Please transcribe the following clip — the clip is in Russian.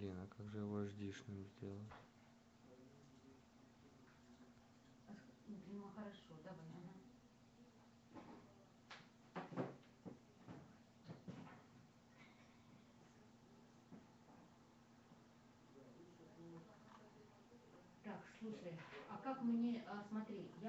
блин а как же его ашдишным сделать Ну хорошо, давай. Так, слушай, а как мне, а, смотри, я